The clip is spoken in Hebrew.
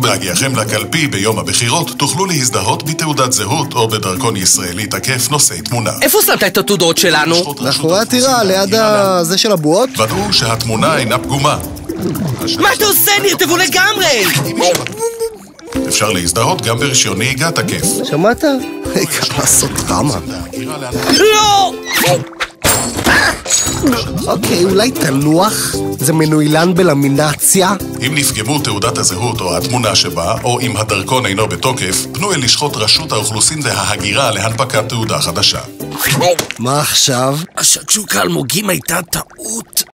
בהגיעכם לקלפי ביום הבחירות תוכלו להזדהות בתעודת זהות או בדרכון ישראלי תקף נושאי תמונה. איפה שמת את התעודות שלנו? מאחורי הטירה, ליד הזה של הבועות? ודאו שהתמונה אינה פגומה. מה אתה עושה? נרטבו לגמרי! אפשר להזדהות גם ברישיון נהיגה תקף. שמעת? לעשות דרמה. לא! אוקיי, אולי תנוח? זה מנוילן בלמינציה? אם נפגמו תעודת הזהות או התמונה שבה, או אם הדרכון אינו בתוקף, פנו אל לשכות רשות האוכלוסין וההגירה להנפקת תעודה חדשה. מה עכשיו? השקשוקה אלמוגים הייתה טעות.